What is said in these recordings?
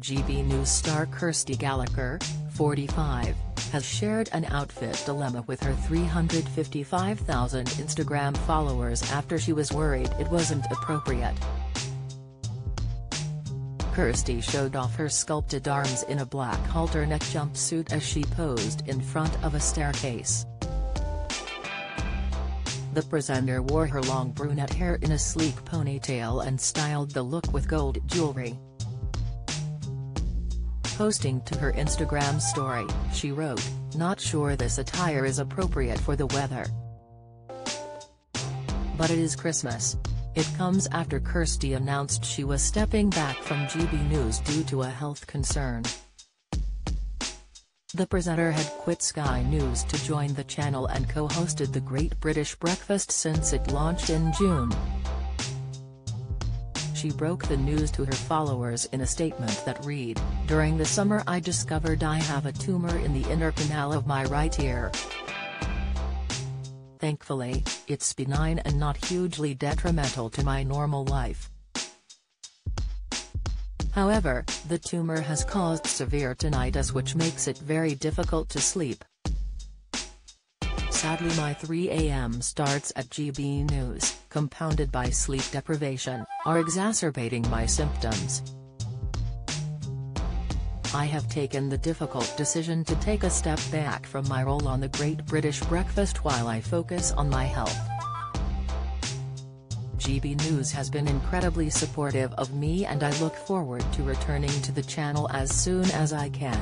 GB News star Kirsty Gallacher, 45, has shared an outfit dilemma with her 355,000 Instagram followers after she was worried it wasn't appropriate. Kirsty showed off her sculpted arms in a black halter neck jumpsuit as she posed in front of a staircase. The presenter wore her long brunette hair in a sleek ponytail and styled the look with gold jewelry. Posting to her Instagram story, she wrote, Not sure this attire is appropriate for the weather. But it is Christmas. It comes after Kirsty announced she was stepping back from GB News due to a health concern. The presenter had quit Sky News to join the channel and co-hosted The Great British Breakfast since it launched in June she broke the news to her followers in a statement that read, During the summer I discovered I have a tumor in the inner canal of my right ear. Thankfully, it's benign and not hugely detrimental to my normal life. However, the tumor has caused severe tinnitus which makes it very difficult to sleep. Sadly my 3 am starts at GB News, compounded by sleep deprivation, are exacerbating my symptoms. I have taken the difficult decision to take a step back from my role on the Great British Breakfast while I focus on my health. GB News has been incredibly supportive of me and I look forward to returning to the channel as soon as I can.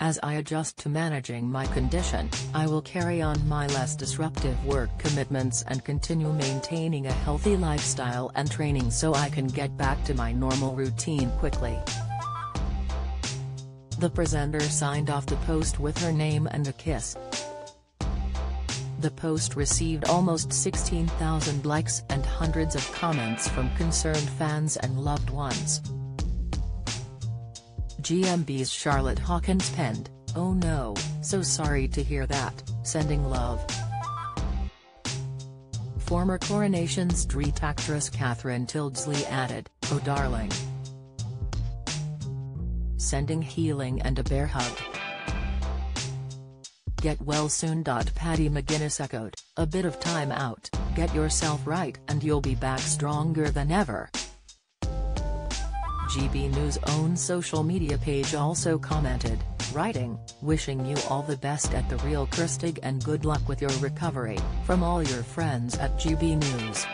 As I adjust to managing my condition, I will carry on my less disruptive work commitments and continue maintaining a healthy lifestyle and training so I can get back to my normal routine quickly. The presenter signed off the post with her name and a kiss. The post received almost 16,000 likes and hundreds of comments from concerned fans and loved ones. GMB's Charlotte Hawkins penned, Oh no, so sorry to hear that, sending love. Former Coronation Street actress Catherine Tyldesley added, Oh darling. Sending healing and a bear hug. Get well soon. Paddy McGuinness echoed, a bit of time out, get yourself right and you'll be back stronger than ever. GB News' own social media page also commented, writing, wishing you all the best at the real Kirstig and good luck with your recovery, from all your friends at GB News.